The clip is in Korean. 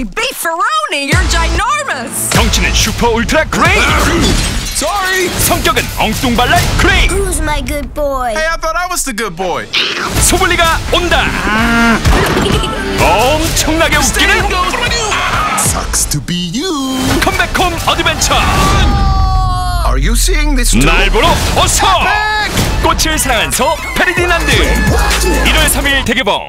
Sorry, beefaroni, you're ginormous. 정치는 슈퍼 울트라 그레이. Sorry. 성격은 엉뚱발랄 그레이. Who's my good boy? Hey, I thought I was the good boy. 소블리가 온다. 엄청나게 웃기는. Sucks to be you. 컴백홈 어드벤처. Are you seeing this? Too? 날 보러 어서. Epic! 꽃을 사랑한 서 페르디난드 1월 3일 대개봉